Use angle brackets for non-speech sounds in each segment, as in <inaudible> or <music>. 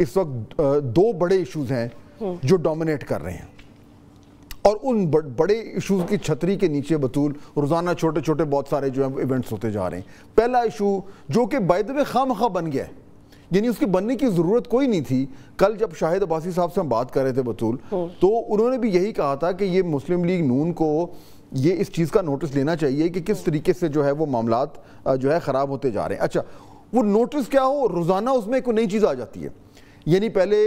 इस वक्त दो बड़े इश्यूज़ हैं जो डोमिनेट कर रहे हैं। और उन बड़े इश्यूज़ की छतरी के नीचे बतूल रोज़ाना छोटे छोटे बहुत सारे जो है इवेंट्स होते जा रहे हैं। पहला इशू जो कि बायदब खाम खा बन गया है। यानी उसके बनने की ज़रूरत कोई नहीं थी। कल जब शाहिद अब्बासी साहब से हम बात कर रहे थे बतूल हाँ। तो उन्होंने भी यही कहा था कि ये मुस्लिम लीग नून को ये इस चीज़ का नोटिस लेना चाहिए कि किस तरीके से जो है वो मामला जो है ख़राब होते जा रहे हैं। अच्छा वो नोटिस क्या हो? रोज़ाना उसमें कोई नई चीज़ आ जाती है। यानी पहले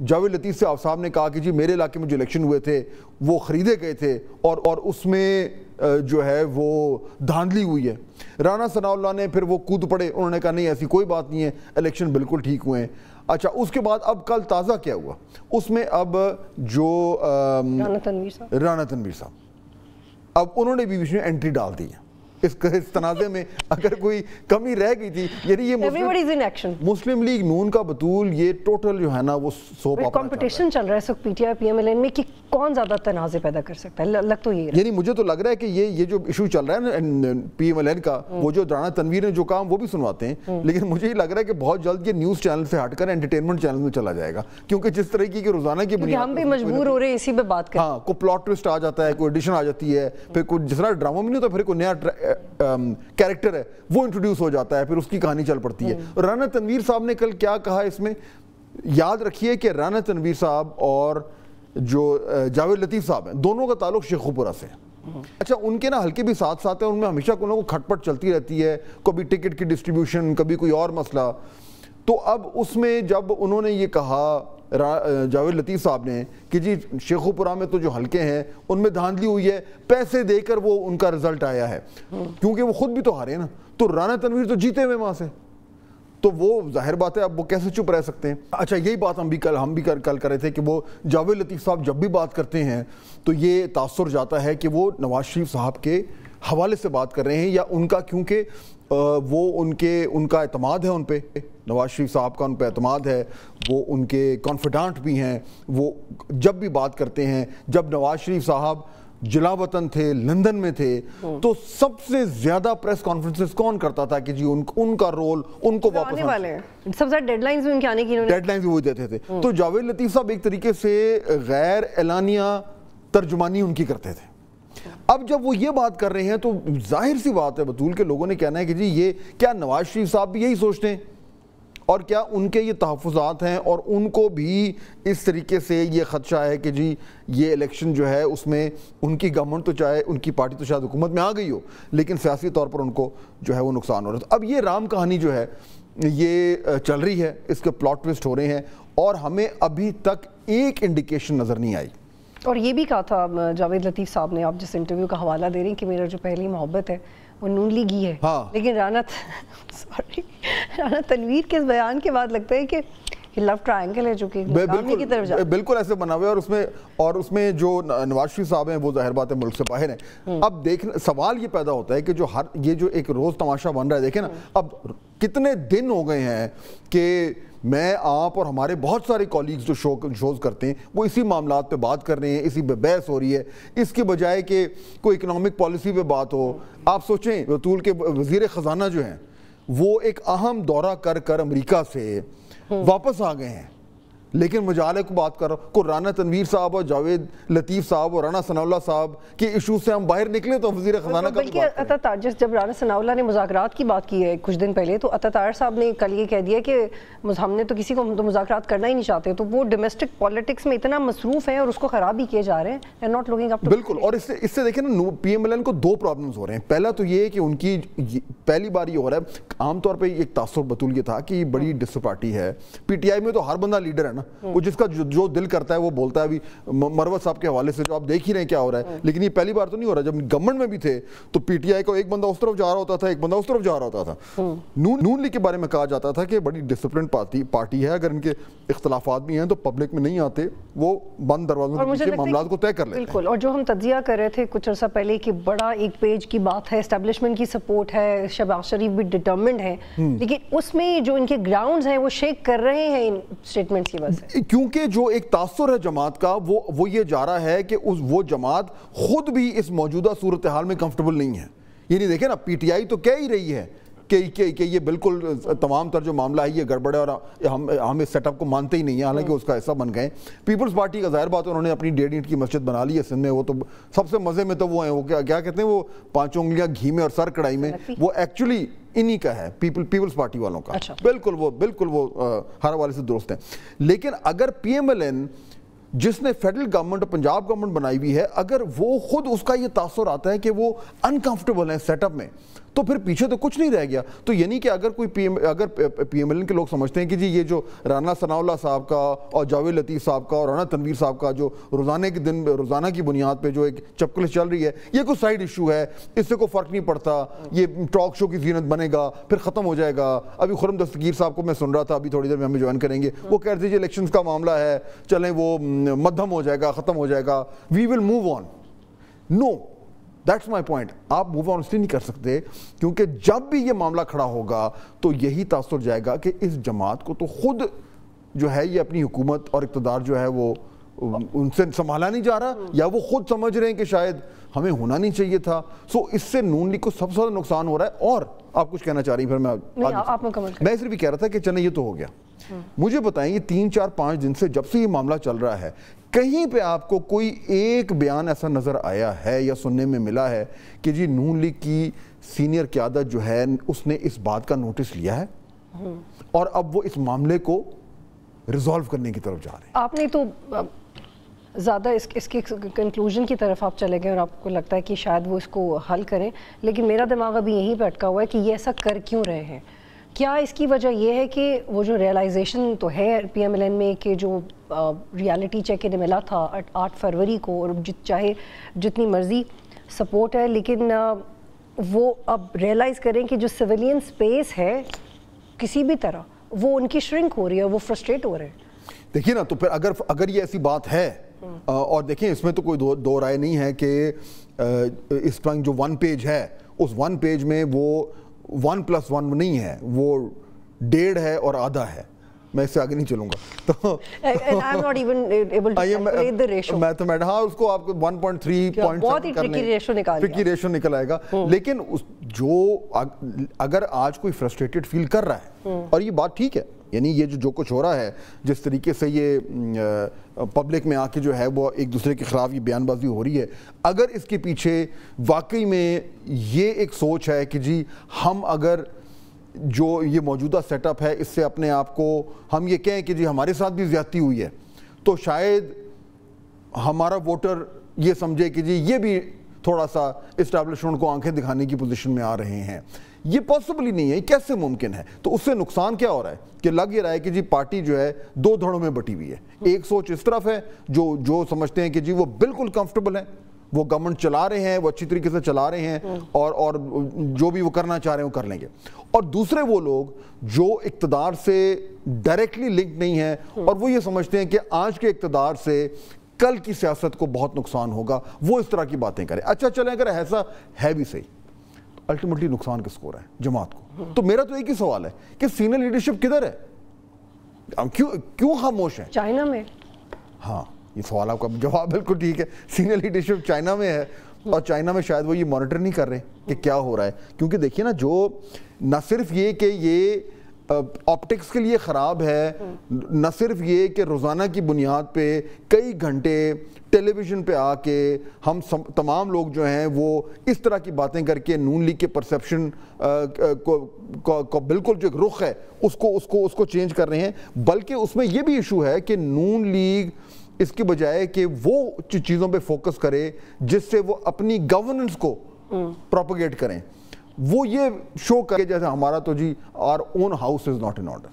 जावेद लतीफ़ से साहब ने कहा कि जी मेरे इलाके में जो इलेक्शन हुए थे वो ख़रीदे गए थे और और उसमें जो है वो धांधली हुई है। राना सनाउल्ला ने फिर वो कूद पड़े। उन्होंने कहा नहीं ऐसी कोई बात नहीं है। इलेक्शन बिल्कुल ठीक हुए हैं। अच्छा उसके बाद अब कल ताज़ा क्या हुआ? उसमें अब जो राना तनवीर साहब। राना तनवीर साहब। अब उन्होंने भी बीच में एंट्री डाल दी है। इस, इस तनाजे में अगर कोई कमी रह गई थी यानी ये मुस्लिम, मुस्लिम लीग नून का बतूल ये टोटल जो है ना वो सो कंपटीशन चल रहा है। पीटीआई पीएमएलएन में कि कौन ज़्यादा तनाजे पैदा कर सकता है? लग तो ये यानी मुझे तो लग रहा है कि ये ये जो इशू चल रहा है ना पीएमएलएन का हम्म। वो जो राना तनवीर ने जो काम वो भी सुनवाते हैं। हम्म। लेकिन मुझे ये लग रहा है कि बहुत जल्द ये न्यूज़ चैनल से हटकर एंटरटेनमेंट चैनल में चला जाएगा। क्योंकि जिस तरीके की रोज़ाना की हम भी मजबूर हो रहे हैं इसी पे बात करें। हाँ कोई प्लॉट ट्विस्ट आ जाता है कोई एडिशन आ जाती है फिर कोई जिस तरह ड्रामा में नहीं होता फिर कोई नया कैरेक्टर है वो इंट्रोड्यूस हो जाता है फिर उसकी कहानी चल पड़ती है हम्म। राना तनवीर साहब ने कल क्या कहा इसमें याद रखिए कि राना तनवीर साहब और जो जावेद लतीफ़ साहब हैं दोनों का ताल्लुक शेखुपुरा से हम्म। अच्छा उनके ना हल्के भी साथ साथ है उनमें हमेशा कोई ना खटपट चलती रहती है कभी टिकट की डिस्ट्रीब्यूशन कभी कोई और मसला तो अब उसमें जब उन्होंने ये कहा जावेद लतीफ़ साहब ने कि जी शेखुपुरा में तो जो हल्के हैं उनमें धांधली हुई है पैसे देकर वो उनका रिज़ल्ट आया है। क्योंकि वो खुद भी तो हारे ना। तो राना तनवीर तो जीते हुए वहाँ से। तो वो ज़ाहिर बात है अब वो कैसे चुप रह सकते हैं? अच्छा यही बात हम भी कल हम भी कर, कल कर रहे थे कि वो जावेद लतीफ़ साहब जब भी बात करते हैं तो ये तासर जाता है कि वो नवाज़ शरीफ साहब के हवाले से बात कर रहे हैं या उनका क्योंकि वो उनके उनका अतमाद है उन पर नवाज़ शरीफ साहब का उन पर अतमाद है वो उनके कॉन्फिडेंट भी हैं वो जब भी बात करते हैं जब नवाज़ शरीफ साहब जिला वतन थे लंदन में थे हम्म। तो सबसे ज़्यादा प्रेस कॉन्फ्रेंसेस कौन करता था कि जी उन, उनका रोल उनको वापस आने वाले सबसे डेडलाइंस भी उनके आने की डेडलाइंस भी वही देते थे। हम्म। तो जावेद लतीफ साहब एक तरीके से गैर एलानिया तर्जुमानी उनकी करते थे। अब जब वो ये बात कर रहे हैं तो ज़ाहिर सी बात है बतूल के लोगों ने कहना है कि जी ये क्या नवाज़ शरीफ साहब भी यही सोचते हैं? और क्या उनके ये तहफ़ात हैं और उनको भी इस तरीके से ये ख़दशा है कि जी ये इलेक्शन जो है उसमें उनकी गवर्नमेंट तो चाहे उनकी पार्टी तो शायद हुकूमत में आ गई हो लेकिन सियासी तौर पर उनको जो है वो नुकसान हो रहा है तो अब ये राम कहानी जो है ये चल रही है इसके प्लॉट ट्विस्ट हो रहे हैं और हमें अभी तक एक इंडिकेशन नज़र नहीं आई। और ये भी कहा था जावेद लतीफ़ साहब ने आप जिस इंटरव्यू का हवाला दे रही हैं कि मेरा जो पहली मोहब्बत है वो नून लीग ही है। हाँ। लेकिन राना सॉरी <laughs> राना तनवीर के इस बयान के बाद लगता है कि लव ट्रायंगल है जो कि बिल्कुल की तरफ़ जा बिल्कुल ऐसे बना हुआ है और उसमें और उसमें जो नवाज़ शरीफ साहब हैं वो ज़ाहिर बात है मुल्क से बाहर हैं हम्म। अब देख सवाल ये पैदा होता है कि जो हर ये जो एक रोज़ तमाशा बन रहा है देखें ना हम्म। अब कितने दिन हो गए हैं कि मैं आप और हमारे बहुत सारे कॉलीग्स जो शो शोज़ करते हैं वो इसी मामला पे बात कर रहे हैं इसी पे बहस हो रही है इसके बजाय कि कोई इकनॉमिक पॉलिसी पे बात हो आप सोचें रतूल के वज़ीर ख़जाना जो हैं वो एक अहम दौरा कर कर अमरीका से वापस आ गए हैं। लेकिन मुजाले को बात कर को राना तनवीर साहब और जावेद लतीफ़ साहब और राना सनाउल्ला साहब के इशू से हम बाहर निकले तो वजी खजाना का अततार जिस जब राना सनाउल्ला ने मुजाकरात की बात की है कुछ दिन पहले तो अततार साहब ने कल ये कह दिया कि हमने तो किसी को तो मुजाकरात करना ही नहीं चाहते तो वो डोमेस्टिक पॉलिटिक्स में इतना मसरूफ है और उसको ख़राब भी किए जा रहे हैं नॉट लुकिंग अप बिल्कुल और इससे इससे देखें ना पी एम एल एन को दो प्रॉब्लम्स हो रहे हैं। पहला तो ये है कि उनकी पहली बार ये हो रहा है आमतौर पर एक तासर बतूल ये था कि बड़ी डिस पार्टी है। पी टी आई में तो हर बंदा लीडर है ना हम्म। वो जिसका जो, जो दिल करता है वो बोलता है अभी मरवत साहब के हवाले से जो आप देख ही रहे हैं क्या हो रहा है हाँ। लेकिन ये पहली बार तो नहीं हो रहा जब गवर्नमेंट में भी थे तो पीटीआई को एक बंदा उस तरफ़ जा रहा होता था एक बंदा उस तरफ़ जा रहा होता था हाँ। नून नून लीग के बारे में कहा जाता था कि बड़ी डिसिप्लिन पार्टी पार्टी है अगर इनके इख्तलाफात भी हैं तो पब्लिक में नहीं आते वो बंद दरवाजों के मामला को तय कर लेते बिल्कुल और जो हम तजिया कर रहे थे कुछ अर्सा पहले कि बड़ा एक पेज की बात है एस्टेब्लिशमेंट की सपोर्ट है शबाज शरीफ भी डिटर्मेंट है हम्म। लेकिन उसमें जो इनके ग्राउंड्स हैं वो शेक कर रहे हैं इन स्टेटमेंट्स की क्योंकि जो एक तासर है जमात का वो वो ये जा रहा है कि उस वो जमात खुद भी इस मौजूदा सूरत हाल में कंफर्टेबल नहीं है। ये नहीं देखे ना पीटीआई तो कह ही रही है कि, कि, कि ये बिल्कुल तमाम तर जो मामला है ये गड़बड़ है और हम हम इस सेटअप को मानते ही नहीं है। हालाँकि उसका हिस्सा बन गए। पीपल्स पार्टी का ज़ाहिर बात उन्होंने अपनी डेढ़ ईंट की मस्जिद बना ली है सिंध में। वो तो सबसे मज़े में तो वो है। वो क्या क्या कहते हैं वो पाँच उंगलियाँ घी में और सर कढ़ाई में। वो एक्चुअली इन्हीं का है पीपल पीपल्स पार्टी वालों का अच्छा। बिल्कुल वो बिल्कुल वो हर वाले से दुरुस्त है लेकिन अगर पीएमएलएन जिसने फेडरल गवर्नमेंट और पंजाब गवर्नमेंट बनाई हुई है अगर वो खुद उसका ये तासर आता है कि वो अनकंफर्टेबल है सेटअप में तो फिर पीछे तो कुछ नहीं रह गया। तो यानी कि अगर कोई पीएम अगर पीएमएलएन के लोग समझते हैं कि जी, ये जो राना सनाउल्ला साहब का और जावेद लतीफ़ साहब का और राना तनवीर साहब का जो रोज़ाना के दिन, रोज़ाना की बुनियाद पे जो एक चपकल चल रही है, ये कोई साइड इशू है, इससे कोई फ़र्क नहीं पड़ता। ये टॉक शो की जीनत बनेगा, फिर ख़त्म हो जाएगा। अभी खुरम दस्तगीर साहब को मैं सुन रहा था, अभी थोड़ी देर में हमें ज्वाइन करेंगे। वो कह रहे थे इलेक्शन का मामला है, चलें वो मध्यम हो जाएगा, ख़त्म हो जाएगा। We will move on no that's my point आप मूव ऑन इसलिए नहीं कर सकते क्योंकि जब भी ये मामला खड़ा होगा तो यही तासर जाएगा कि इस जमात को तो खुद जो है ये अपनी हुकूमत और इकतदार जो है वो उनसे संभाला नहीं जा रहा या वो खुद समझ रहे हैं कि शायद हमें होना नहीं चाहिए था। सो इससे नून लीग को सबसे ज़्यादा नुकसान हो रहा है। और आप कुछ कहना चाह रही फिर मैं नहीं, आप मैं सिर्फ़ कह रहा था कि चले ये तो हो गया। मुझे बताएँ ये तीन चार पाँच दिन से जब से ये मामला चल रहा है कहीं पे आपको कोई एक बयान ऐसा नज़र आया है या सुनने में मिला है कि जी नून लीग की सीनियर क्यादत जो है उसने इस बात का नोटिस लिया है? और अब वो इस मामले को रिजॉल्व करने की तरफ़ जा रहे हैं। आपने तो ज़्यादा इस, इसके कंक्लूजन की तरफ़ आप चले गए और आपको लगता है कि शायद वो इसको हल करें लेकिन मेरा दिमाग अभी यहीं पर अटका हुआ है कि ये ऐसा कर क्यों रहे हैं? क्या इसकी वजह यह है कि वो जो रियलाइजेशन तो है पीएमएलएन में कि जो रियलिटी चेक इन्हें मिला था आठ फरवरी को और जित चाहे जितनी मर्ज़ी सपोर्ट है लेकिन वो अब रियलाइज़ करें कि जो सिविलियन स्पेस है किसी भी तरह वो उनकी श्रिंक हो रही है वो फ्रस्ट्रेट हो रहे हैं देखिए ना तो फिर अगर अगर ये ऐसी बात है। और देखिए इसमें तो कोई दो, दो राय नहीं है कि इस टाइम जो वन पेज है उस वन पेज में वो वन प्लस वन नहीं है वो डेढ़ है और आधा है। मैं इससे आगे नहीं चलूँगा तो <laughs> मैथमेट हाँ उसको आपको 1.3 पॉइंट ट्रिकी रेशो निकाल ट्रिकी रेशो निकल आएगा हम्म। लेकिन उस जो अगर आज कोई फ्रस्ट्रेटेड फील कर रहा है हम्म। और ये बात ठीक है यानी ये जो जो कुछ हो रहा है जिस तरीके से ये पब्लिक में आके जो है वो एक दूसरे के ख़िलाफ़ ये बयानबाजी हो रही है अगर इसके पीछे वाकई में ये एक सोच है कि जी हम अगर जो ये मौजूदा सेटअप है, इससे अपने आप को हम ये कहें कि जी हमारे साथ भी ज्यादती हुई है। तो शायद हमारा वोटर ये समझे कि जी ये भी थोड़ा सा इस्टेब्लिशमेंट को आँखें दिखाने की पोजीशन में आ रहे हैं। ये पॉसिबल नहीं है कैसे मुमकिन है? तो उससे नुकसान क्या हो रहा है? कि लग ये रहा है कि जी पार्टी जो है, दो धड़ों में बटी हुई है। एक सोच इस तरफ़ है, जो जो समझते हैं कि जी वो बिल्कुल कंफर्टेबल है। वो गवर्नमेंट चला रहे हैं वो अच्छी तरीके से चला रहे हैं और और जो भी वो करना चाह रहे हैं वो कर लेंगे। और दूसरे वो लोग जो इकतदार से डायरेक्टली लिंक नहीं है और वो ये समझते हैं कि आज के इकतदार से कल की सियासत को बहुत नुकसान होगा वो इस तरह की बातें करें। अच्छा चले अगर ऐसा है भी सही अल्टीमेटली नुकसान किसको रहा है? जमात को। तो मेरा तो एक ही सवाल है कि सीनियर लीडरशिप किधर है? क्यों क्यों खामोश है? चाइना में। हाँ। ये सवाल आपका जवाब बिल्कुल ठीक है। सीनियर लीडरशिप चाइना में है और चाइना में शायद वो ये मॉनिटर नहीं कर रहे कि क्या हो रहा है। क्योंकि देखिए ना जो न सिर्फ़ ये कि ये ऑप्टिक्स के लिए ख़राब है न सिर्फ़ ये कि रोज़ाना की बुनियाद पे कई घंटे टेलीविज़न पे आके हम सम, तमाम लोग जो हैं वो इस तरह की बातें करके नून लीग के परसेप्शन को, को, को बिल्कुल जो एक रुख है उसको उसको उसको चेंज कर रहे हैं। बल्कि उसमें ये भी इशू है कि नून लीग इसकी बजाय कि वो चीज़ों पे फोकस करे, जिससे वो अपनी गवर्नेंस को प्रोपोगेट करें। वो ये शो करे, जैसे हमारा तो जी our own house is not in order